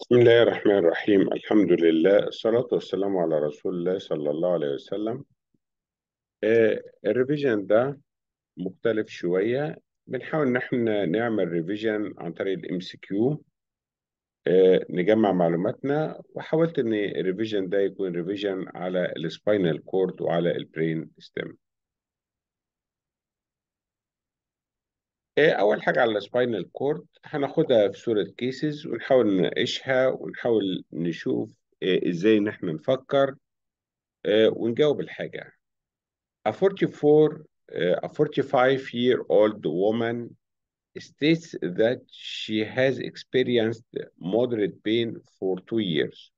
بسم الله الرحمن الرحيم. الحمد لله. الصلاة والسلام على رسول الله صلى الله عليه وسلم. آه ال revision ده مختلف شوية. بنحاول ان إحنا نعمل revision عن طريق ال MCQ. نجمع معلوماتنا. وحاولت إن ال revision ده يكون revision على ال spinal cord وعلى ال brain stem آه اول حاجة على ال spinal cord هناخدها في صورة cases ونحاول نناقشها ونحاول نشوف آه إزاي ان إحنا نفكر آه ونجاوب الحاجة A 44, uh, a 45 year old woman states that she has experienced moderate pain for two years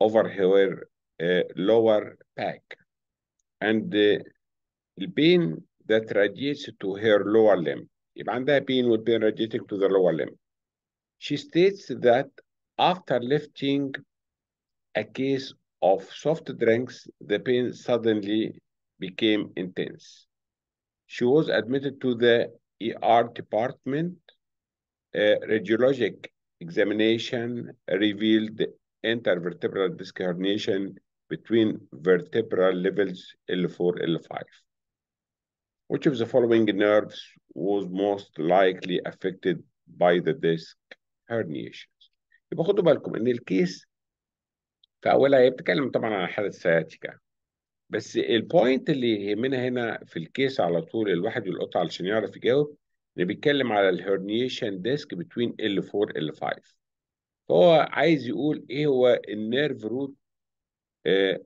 over her uh, lower back and uh, the pain that radiates to her lower limb. يبقى عندها pain with pain radiating to the lower limb. She states that after lifting a case of soft drinks, the pain suddenly became intense. She was admitted to the ER department. Uh, radiologic examination revealed intervertebral disc herniation between vertebral levels L4, L5. Which of the following nerves was most likely affected by the disc herniations? يبقى خدوا بالكم إن ال case في أولها هي بتتكلم طبعا عن حالة sciatica بس ال point اللي يهمنا هنا في ال case على طول الواحد يلقط علشان يعرف يجاوب اللي بيتكلم على ال herniation disc between L4 L5 فهو عايز يقول إيه هو ال nerve root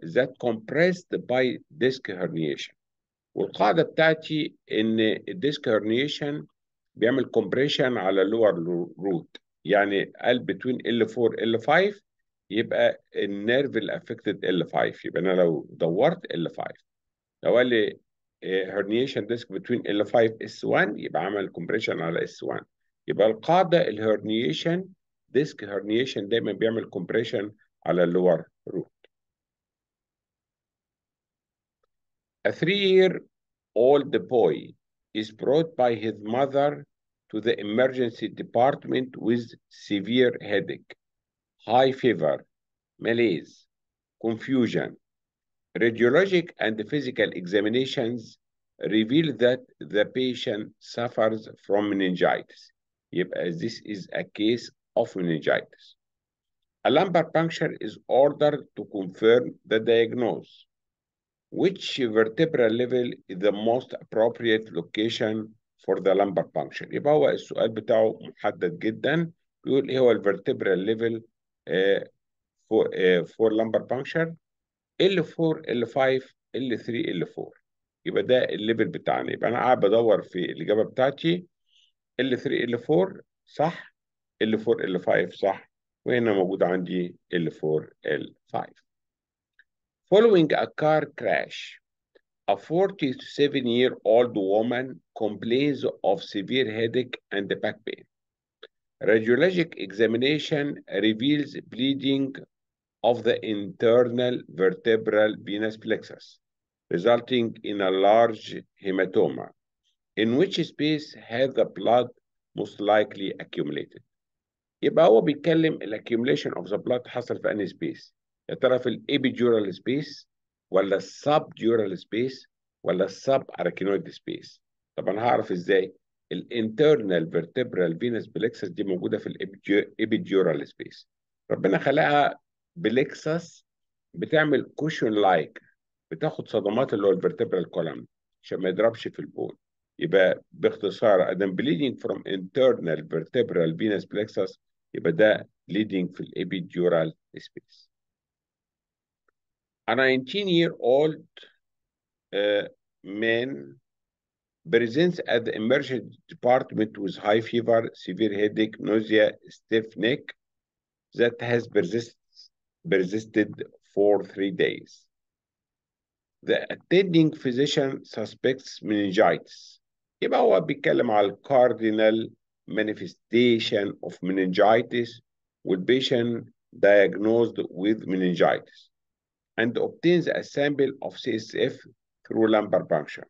that compressed by disc herniation والقاعدة بتاعتي إن ال disc herniation بيعمل compression على ال lower root يعني قال between L4 L5 يبقى ال nerve اللي affected L5 يبقى أنا لو دورت L5 لو قال لي herniation disc between L5 S1 يبقى عمل compression على S1 يبقى القاعدة الهرنيشن ديسك هرنيشن دايما بيعمل كومبريشن على اللور روت A three-year-old boy is brought by his mother to the emergency department with severe headache, high fever, malaise, confusion. Radiologic and physical examinations reveal that the patient suffers from meningitis. Yep, uh, this is a case of meningitis. A lumbar puncture is ordered to confirm the diagnosis. Which vertebral level is the most appropriate location for the lumbar puncture؟ يبقى هو السؤال بتاعه محدد جدا. بيقول إيه هو الفرتبرال ليفل for, uh, for lumbar puncture L4 L5 L3 L4 يبقى ده الليفل بتاعنا. يبقى أنا قاعد بدور في الإجابة بتاعتي. L3 L4 صح؟ L4 L5 صح؟ وهنا موجود عندي L4 L5 Following a car crash a 47 year old woman complains of severe headache and back pain Radiologic examination reveals bleeding of the internal vertebral venous plexus, resulting in a large hematoma. In which space has the blood most likely accumulated? يبقى هو بيتكلم الاكيوميليشن اوف ذا بلاد حصل في انهي سبيس؟ يا ترى في ال epidural space ولا ال subdural space ولا ال subarachnoid space؟ طب أنا هعرف إزاي؟ ال internal vertebral venous plexus دي موجودة في ال epidural space ربنا خلقها plexus بتعمل cushion like بتاخد صدمات اللي هو ال vertebral column عشان ما يضربش في ال bone يبقى باختصار ادام bleeding from internal vertebral venous plexus يبقى ده bleeding في ال epidural space A 19 year old uh, man presents at the emergency department with high fever, severe headache, nausea, stiff neck that has persist, persisted for three days. The attending physician suspects meningitis. يبقى هو بيتكلم على cardinal manifestation of meningitis with patient diagnosed with meningitis and obtains a sample of CSF through lumbar puncture.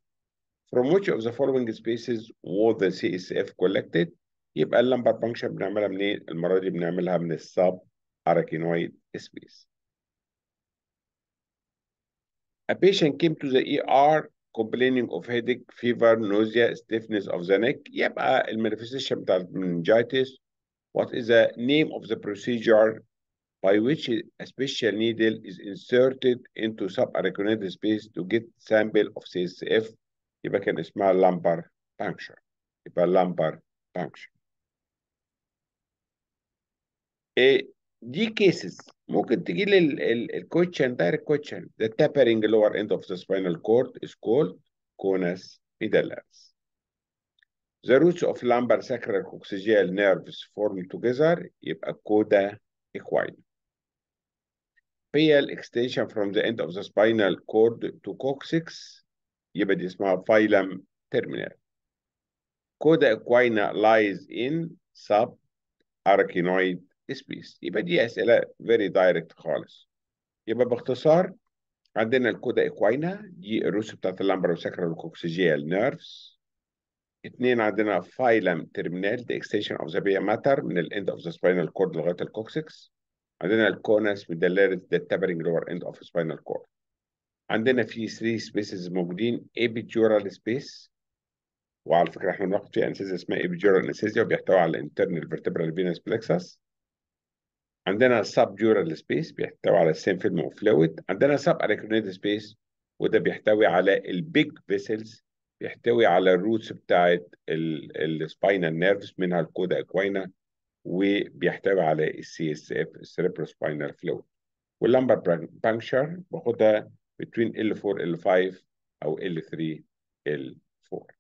From which of the following spaces was the CSF collected؟ يبقى اللمبر بانكشر بنعملها منين؟ المرة دي بنعملها من السب arachnoid space. A patient came to the ER complaining of headache, fever, nausea, stiffness of the neck. يبقى المانيفستيشن بتاع meningitis. What is the name of the procedure by which a special needle is inserted into subarachnoid space to get sample of CSF يبقى كان اسمها lumbar puncture يبقى lumbar puncture إيه دي كيسز ممكن تجي لي الكوتشن دايركت كوتشن the tapering lower end of the spinal cord is called conus medullaris the roots of lumbar sacral coccygeal nerves form together يبقى coda equina Pale extension from the end of the spinal cord to coccyx يبقى دي اسمها filum terminale. Cauda equina lies in subarachnoid space. يبقى دي أسئلة very direct خالص. يبقى باختصار عندنا ال cauda equina دي ال roots بتاعت ال lumbar و sacral و coccygeal nerves. اتنين عندنا filum terminale the extension of the pia mater من ال end of the spinal cord لغاية ال coccyx. عندنا ال conus medullaris the tapering lower end of spinal cord. عندنا في 3 spaces موجودين epidural space وعلى فكرة إحنا بناخد فيه anesthesia اسمها epidural anesthesia وبيحتوي على internal vertebral venous plexus. عندنا subdural space بيحتوي على ال thin film of fluid عندنا subarachnoid space وده بيحتوي على ال big vessels بيحتوي على ال roots بتاعت ال spinal nerves منها ال cauda equina وبيحتوي على ال CSF ال cerebrospinal fluid وال lumbar puncture باخدها between L4 L5 أو L3 L4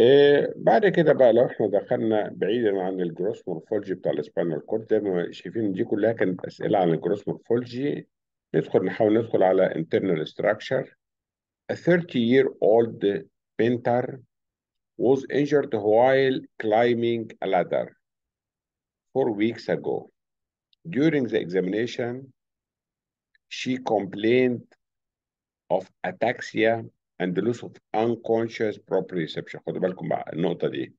إيه بعد كده بقى لو إحنا دخلنا بعيدا عن ال gross morphology بتاع ال spinal cord زي ما شايفين دي كلها كانت أسئلة عن ال gross morphology ندخل نحاول ندخل على internal structure a 30 year old painter was injured while climbing a ladder four weeks ago. During the examination, she complained of ataxia and the loss of unconscious proprioception. خدوا بالكم بقى النقطة دي.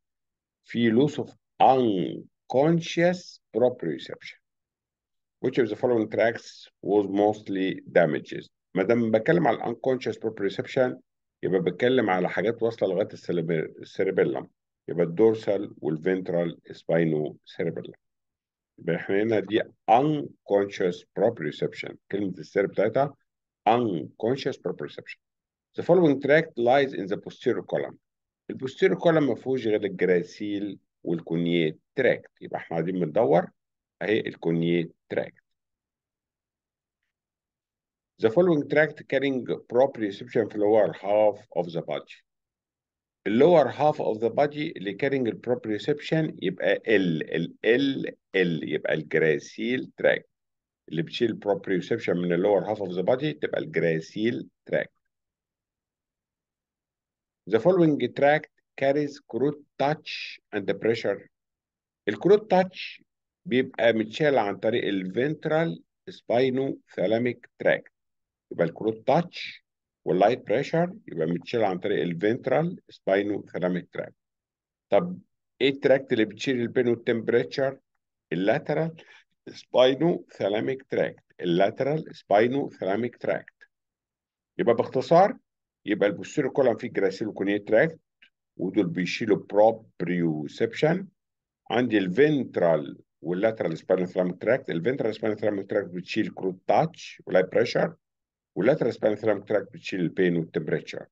في loss of unconscious proprioception. Which of the following tracts was mostly damaged? ما دام بتكلم على unconscious proprioception يبقى بتكلم على حاجات واصلة لغاية ال cerebellum يبقى ال dorsal وال ventral spinocerebellar يبقى إحنا هنا دي unconscious proprioception كلمة السير بتاعتها unconscious proprioception the following tract lies in the posterior column. ال posterior column ما فيهوش غير ال gracile وال cuneate. tract يبقى إحنا قاعدين بندور اهي الكونيات تراكت The following tract carrying proprioception في lower half of the body. The lower half of the body اللي carrying proprioception يبقى L ال L L يبقى الجراسيل tract اللي بتشيل proprioception من ال lower half of the body تبقى الجراسيل tract. The following tract carries crude touch and pressure. ال crude touch بيبقى متشال عن طريق ال ventral spinothalamic tract يبقى ال crude touch وال light pressure يبقى متشال عن طريق ال ventral spinothalamic tract طب إيه ال tract اللي بتشيل ال pain وال temperature ال lateral spinothalamic tract ال lateral spinothalamic tract يبقى باختصار يبقى ال posterior column فيه gracile و cuneate tract ودول بيشيلوا بروبريوسبشن عندي الفنترال u l-lateral spinal femoral tract, il-ventral spinal femoral tract biċċil kruttaċ u l-high pressure, u l-lateral spinal femoral tract biċċil il-pain u temperature.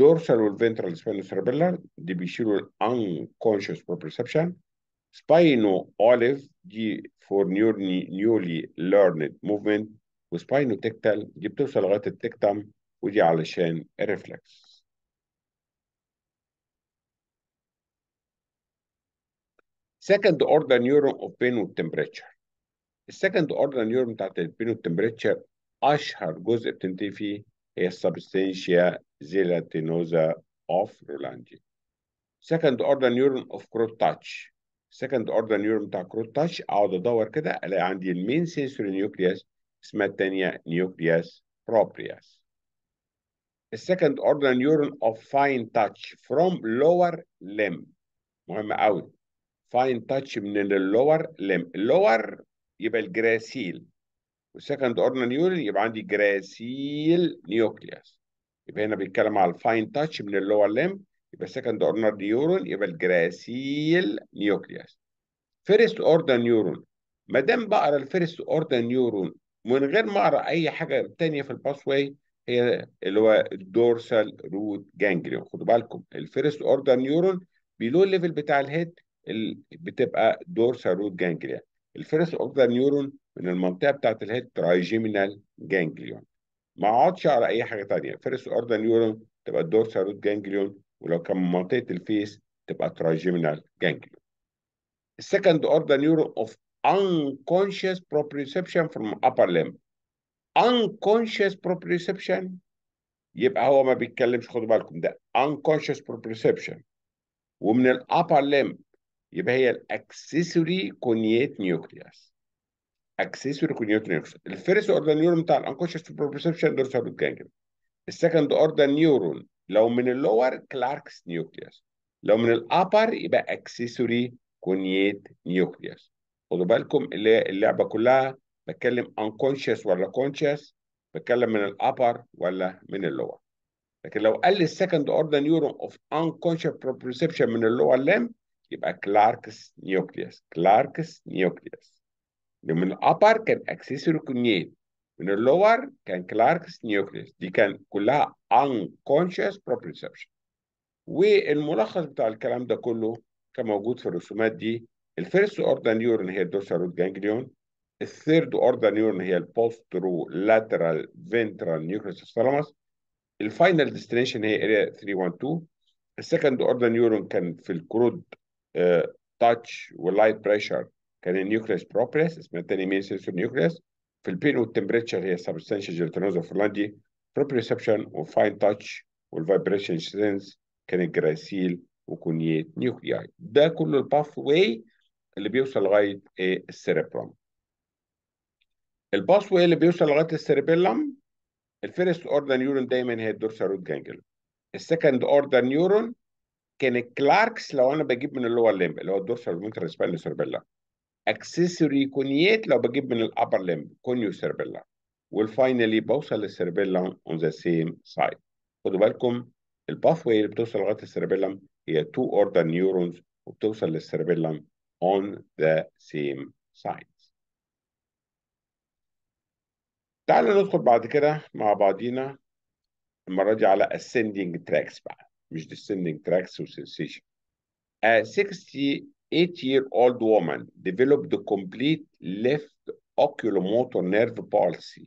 Dorsal u l-ventral spinal cerebellar di biċċilu l-unconscious proprioception, spino olive di for newly, newly learned movement, u spino tectal di btosal għat il-tectam u di għalixen reflex. Second order neuron of pain والتمبريتشر السكند اوردر نيورون بتاعت البين والتمبريتشر اشهر جزء بتنتهي فيه هي السبستانشيا زيلاتينوزا اوف رولاندي second order neuron of كروت تاتش second order neuron بتاع كروت تاتش اقعد ادور كده الاقي عندي المين سنسوري نيوكليوس اسمها الثانية nucleus proprius ال second order neuron of fine touch from lower limb مهم قوي fine touch من ال lower limb ال lower يبقى ال gracile. وال second order neuron يبقى عندي gracile nucleus يبقى هنا بيتكلم على ال fine touch من ال lower limb يبقى second order neuron يبقى ال gracile nucleus first order neuron ما دام بقرا ال first order neuron من غير ما أقرأ أي حاجة تانية في ال pathway هي اللي هو ال dorsal root ganglion خدوا بالكم ال first order neuron below ال level بتاع ال head بتبقى dorsal root ganglion ال first order neuron من المنطقة بتاعت ال head trigeminal ganglion ما اقعدش اقرا أي حاجة تانية. first order neuron تبقى ال dorsal root ganglion ولو كان من منطقة ال face تبقى trigeminal ganglion ال second order neuron of unconscious proprioception from upper limb. Unconscious proprioception? يبقى هو ما بيتكلمش خدوا بالكم ده. Unconscious proprioception. ومن ال upper limb يبقى هي ال accessory cuneate nucleus accessory cuneate nucleus ال first order neuron بتاع ال unconscious proprioception dorsal root ganglion ال second order neuron لو من ال lower Clarke's nucleus لو من ال upper يبقى accessory cuneate nucleus خدوا بالكم اللي اللعبة كلها بتكلم unconscious ولا conscious بتكلم من ال upper ولا من ال lower. لكن لو قال لي ال second order neuron of unconscious proprioception من ال lower limb يبقى Clarke's nucleus Clarke's nucleus من ال upper كان accessory cuneate من ال lower كان Clarke's nucleus دي كان كلها unconscious proprioception. والملخص بتاع الكلام ده كله كان موجود في الرسومات دي. ال first order neuron هي ال dorsal root ganglion ال third order neuron هي ال posterolateral ventral nucleus thalamus ال final destination هي area 312 ال second order neuron كان في ال crude touch وال light pressure كان ال nucleus proprius اسمها تاني main sensory nucleus في ال pain وال temperature هي substantia gelatinosa of Rolandi. proprioception و fine touch وال vibration sense كان ال gracile و cuneate nuclei ده كله ال pathway اللي بيوصل لغاية إيه ال cerebrum ال pathway اللي بيوصل لغاية ال cerebellum ال first order neuron دايما هي ال dorsal root ganglion ال second order neuron كان ال Clarke's لو أنا بجيب من ال lower limb اللي هو ال dorsal ventral spinocerebellar. accessory cuneate لو بجيب من ال upper limb cuneocerebellar. وال finally بوصل لل cerebellum on the same side خدوا بالكم ال pathway اللي بتوصل لغاية ال cerebellum هي two order neurons وبتوصل لل cerebellum on the same sides. تعالوا ندخل بعد كده مع بعضينا المرة دي على ascending tracts بقى. مش descending tracts و sensation. A 68 year old woman developed the complete left oculomotor nerve palsy.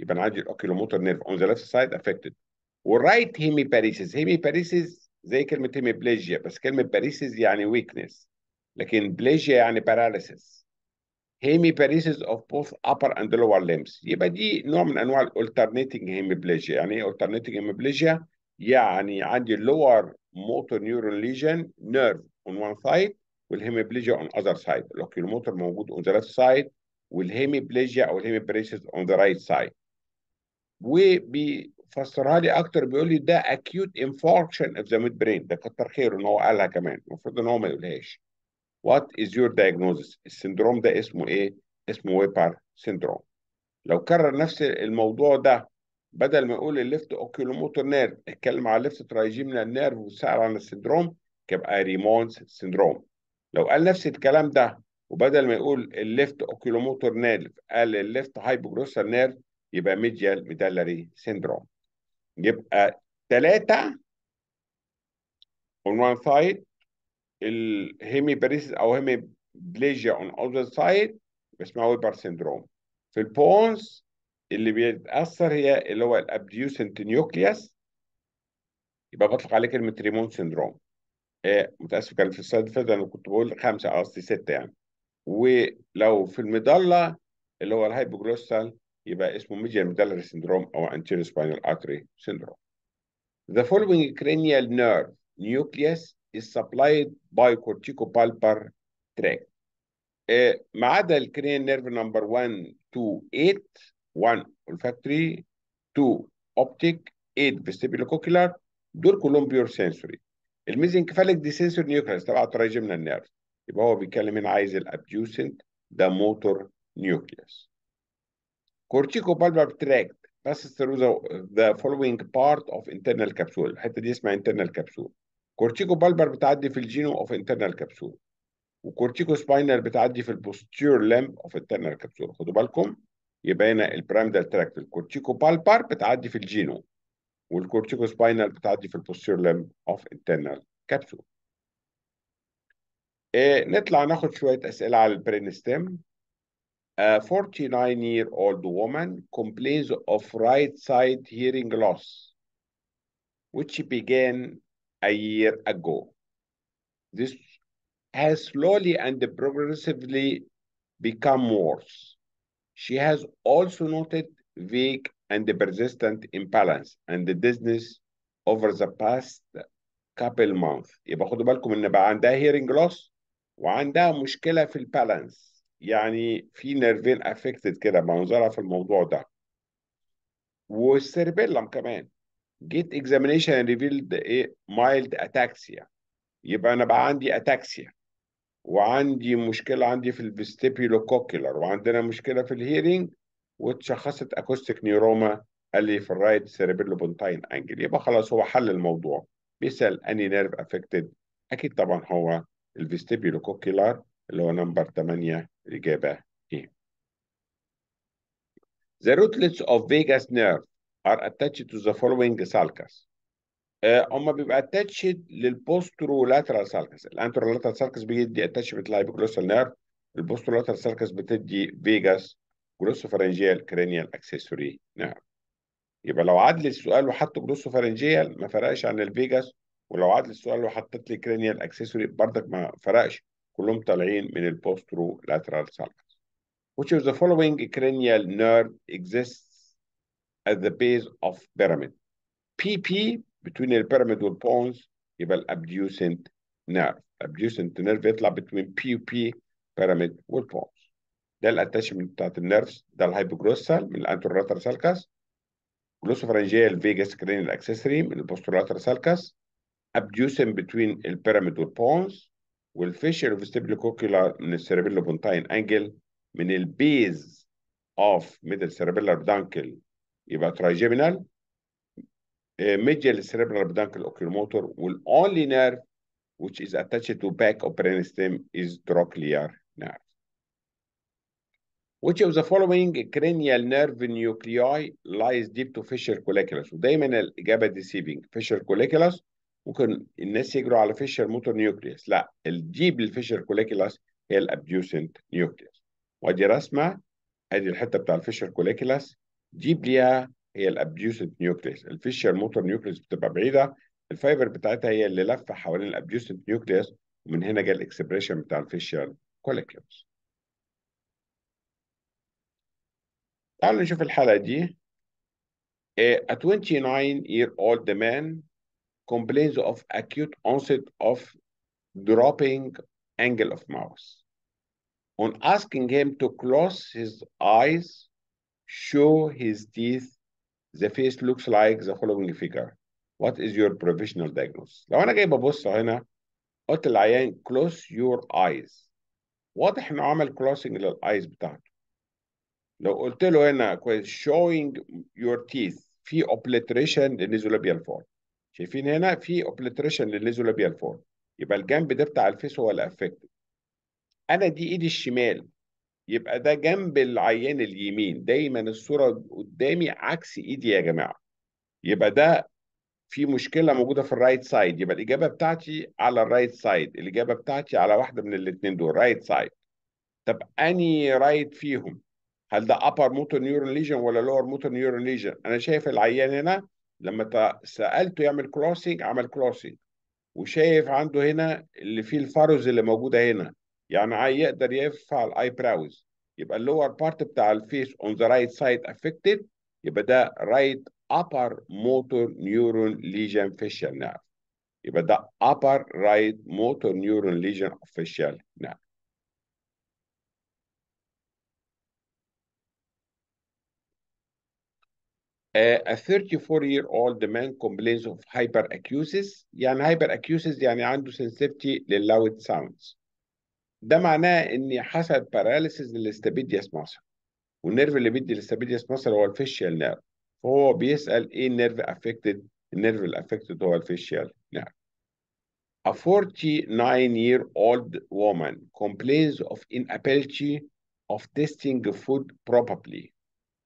يبقى أنا عندي ال oculomotor nerve on the left side affected. وال right hemiparesis hemiparesis زي كلمة hemiplegia بس كلمة paresis يعني weakness. لكن plegia يعني paralysis hemiparesis of both upper and lower limbs يبقى دي نوع من انواع ال alternating hemiplegia يعني إيه alternating hemiplegia يعني عندي lower motor neuron lesion nerve on one side وال hemiplegia on other side ال oculomotor موجود on the left side وال hemiplegia أو ال hemiparesis on the right side وبيفسرها لي أكتر بيقول لي ده acute infarction of the midbrain ده كتر خيره إن هو قالها كمان المفروض إن هو ما يقولهاش What is your diagnosis؟ ال syndrome ده اسمه إيه؟ اسمه Weber syndrome. لو كرر نفس الموضوع ده بدل ما يقول ال left oculomotor nerve أتكلم على ال left trigeminal nerve وسأل عن ال syndrome يبقى Raymond's syndrome. لو قال نفس الكلام ده وبدل ما يقول ال left oculomotor nerve قال ال left hypoglossal nerve يبقى medial medullary syndrome. يبقى ثلاثة on one side ال hemiparesis أو hemiplegia on other side اسمها Weber syndrome في ال pons اللي بيتأثر هي اللي هو ال abducent nucleus يبقى بطلق عليه كلمة Raymond syndrome آه متأسف كان في ال slide اللي أنا كنت بقول خمسة قصدي ستة يعني ولو في ال medulla اللي هو ال hypoglossal يبقى اسمه medial medullary syndrome أو anterior spinal artery syndrome. The following cranial nerve nucleus is supplied by corticobulbar tract. Uh, ما عدا ال cranial nerve number 1 2 8 1 olfactory 2 optic 8 vestibulocochlear دول كلهم pure sensory ال mesencephalic دي sensory nucleus تبع ال trigeminal nerve يبقى هو بيتكلم هنا عايز ال abducent ده motor nucleus corticobulbar tract passes through the, the following part of internal capsule. الحتة دي اسمها internal capsule. corticobulbar بتعدي في ال genu of internal capsule. و corticospinal بتعدي في ال posterior limb of internal capsule. خدوا بالكم؟ يبقى هنا ال pyramidal tract ال corticobulbar بتعدي في ال genu وال corticospinal بتعدي في ال posterior limb of capsule إيه نطلع ناخد شوية أسئلة على ال brainstem A 49-year-old woman complains of right side hearing loss, which began a year ago. This has slowly and progressively become worse. She has also noted vague and persistent imbalance and dizziness over the past couple months. يبقى خدوا بالكم إن بقى عندها hearing loss وعندها مشكلة في البالانس يعني في نيرفين افكتد كده منظرها في الموضوع ده. وال cerebellum كمان. gait examination revealed a mild ataxia يبقى أنا بقى عندي ataxia وعندي مشكلة عندي في ال vestibulocochlear وعندنا مشكلة في ال hearing واتشخصت acoustic neuroma قال لي في ال right cerebellopontine angle يبقى خلاص هو حل الموضوع بيسأل أني nerve affected أكيد طبعا هو ال vestibulocochlear اللي هو number 8 الإجابة إيه؟ The rootlets of vagus nerve are attached to the following sulcus. آه، هما بيبقى attached لل posterolateral sulcus ال anterolateral sulcus بيدي attachment لل hypoglossal nerve. ال posterolateral sulcus بتدي vagus glossopharyngeal cranial accessory nerve. يبقى لو عاد لي السؤال وحط glossopharyngeal ما فرقش عن ال vagus ولو عاد لي السؤال وحطيت لي cranial accessory برضك ما فرقش. كلهم طالعين من ال posterolateral sulcus. Which of the following cranial nerve exists at the base of pyramid? PP between pyramid وال pons يبقى ال abducent nerve. abducent nerve يطلع between PUP pyramid وال pons. ده ال attachment بتاعت ال nerves ده ال hypoglossal من ال anterolateral sulcus glossopharyngeal vagus cranial accessory من ال posterolateral sulcus abducent between ال pyramid وال pons وال facial vestibulocochlear من ال cerebellopontine angle من ال base of middle cerebellar peduncle يبقى trigeminal middle cerebellar peduncle oculomotor وال only nerve which is attached to back of brainstem is trochlear nerve. Which of the following cranial nerve nuclei lies deep to facial colliculus ودايما الإجابة deceiving facial colliculus ممكن الناس يجروا على facial motor nucleus لا ال deep لل facial colliculus هي ال abducent nucleus ودي رسمه ادي الحته بتاع الفيشر كوليكولاس ديب ليها هي الابديوسنت نيوكليوس الفيشر موتور نيوكليوس بتبقى بعيدة الفايبر بتاعتها هي اللي لفة حوالين الابديوسنت نيوكليوس ومن هنا جاء الاكسبريشن بتاع الفيشر كوليكولاس تعالوا نشوف الحلقة دي. A 29 year old man complains of acute onset of dropping angle of mouse. On asking him to close his eyes, show his teeth, the face looks like the following figure. What is your professional diagnosis? لو أنا جاي ببص هنا قلت للعيان close your eyes. واضح إنه عمل closing للأيز بتاعته. لو قلت له هنا كويس show me your teeth في obliteration لل nasolabial furrow. شايفين هنا في obliteration لل nasolabial furrow يبقى الجنب ده بتاع ال face هو اللي أنا دي إيدي الشمال يبقى ده جنب العيان اليمين. دايما الصورة قدامي عكس إيدي يا جماعة. يبقى ده في مشكلة موجودة في ال right side. يبقى الإجابة بتاعتي على ال right side الإجابة بتاعتي على واحدة من الاثنين دول right side. طب أني right فيهم؟ هل ده upper motor neuron lesion ولا lower motor neuron lesion أنا شايف العيان هنا لما سألته يعمل creasing عمل creasing وشايف عنده هنا اللي فيه ال furrows اللي موجودة هنا. يعني يقدر يرفع الاي براوز يبقى اللور بارت بتاع الفيس اون ذا رايت سايد افكتد يبقى ده رايت upper motor neuron lesion facial nerve يبقى ده upper right motor neuron lesion of facial nerve a 34 year old man complains of hyperacusis يعني hyperacusis يعني عنده sensitivity للloud sounds ده معناه إن حصل paralysis لل stapedius muscle وال nerve اللي بيدي ال stapedius muscle هو ال facial nerve. فهو بيسأل إيه ال nerve affected ال nerve ال affected هو ال facial nerve. A 49 year old woman complains of inability of tasting food properly.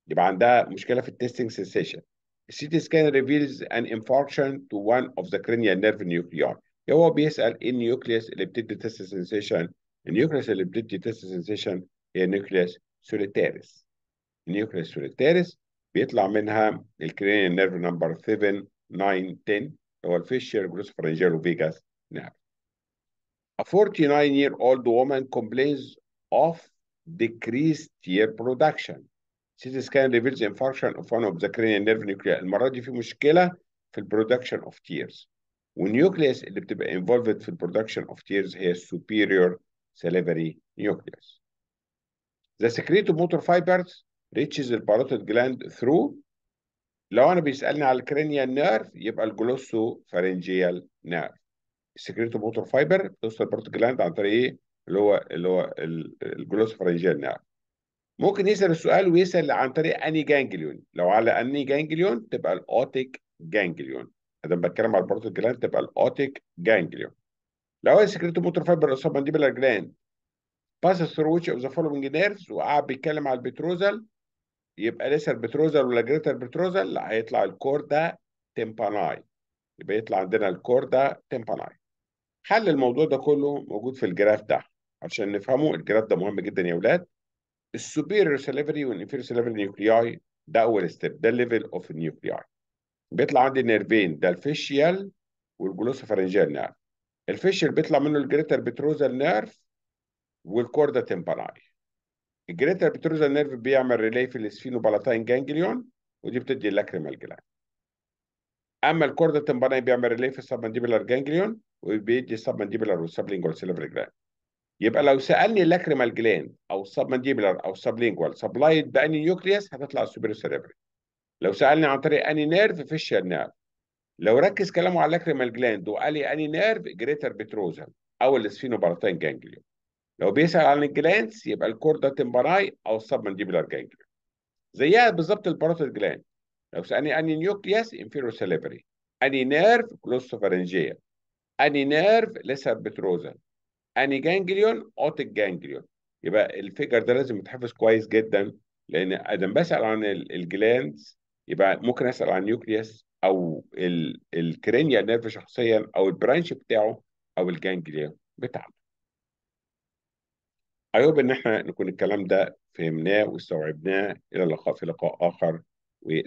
يبقى عندها مشكلة في التستنج سensation السي سكان reveals an infarction to one of the cranial nerve nuclei. هو بيسأل إيه ال nucleus اللي بتدي taste سensation ال nucleus اللي بتدي taste سensation هي nucleus solitarius ال nucleus solitarius بيطلع منها ال cranial nerve number 7 9 10 هو ال facial glossopharyngeal و vagus nerve A 49 year old woman complains of decreased tear production. CT scan reveals infarction of one of the cranial nerve nuclei المرة دي في مشكلة في البرودكشن of tears والنيوكليوس اللي بتبقى involved في البرودكشن of tears هي superior salivary nucleus. The secretomotor fibers reaches the parotid gland through لو أنا بيسألني على الكرينيال نيرف يبقى الجلوسو فارنجيال نيرف ال secretomotor fiber توصل ال parotid gland عن طريق إيه؟ اللي هو اللي هو ال glossopharyngeal nerve ممكن يسأل السؤال ويسأل عن طريق اني ganglion لو على اني ganglion تبقى ال otic ganglion اذا بتكلم على ال parotid gland تبقى ال otic ganglion لو ال secretomotor fiber ال submandibular gland passes through which of the following nerves وقعد بيتكلم على ال petrosal يبقى lesser petrosal ولا greater petrosal هيطلع ال chorda tympani يبقى يطلع عندنا ال chorda tympani حل الموضوع ده كله موجود في ال graph ده عشان نفهمه ال graph ده مهم جدا يا أولاد ال superior salivary وال inferior salivary nuclei ده اول step ده ال level of ال nuclei بيطلع عندي nerveين ده ال facial وال glossopharyngeal nerve ال facial بيطلع منه ال greater petrosal nerve وال chorda tympani ال greater petrosal nerve بيعمل relay في ال sphenopalatine ganglion ودي بتدي ال lacrimal gland. أما ال chorda tympani بيعمل relay في ال submandibular ganglion وبيدي ال submandibular وال sublingual salivary gland. يبقى لو سألني ال lacrimal gland أو ال submandibular أو ال sublingual supplied باني nucleus هتطلع ال superior salivary لو سألني عن طريق اني nerve facial nerve. لو ركز كلامه على ال lacrimal gland وقال لي أني nerve greater petrosal أو ال sphenopalatine ganglion لو بيسأل عن ال glands يبقى ال chorda tympani أو ال submandibular ganglion زيها بالظبط ال parotid gland لو سألني أني nucleus inferior salivary أني nerve glossopharyngeal أني nerve lesser petrosal. أني ganglion otic ganglion. يبقى ال figure ده لازم يتحفظ كويس جدا لأن مادام بسأل عن ال glands يبقى ممكن أسأل عن nucleus أو ال cranial nerve شخصيا أو ال branch بتاعه أو ال ganglion بتاعه. أيوب إن إحنا نكون الكلام ده فهمناه واستوعبناه. إلى اللقاء في لقاء آخر. و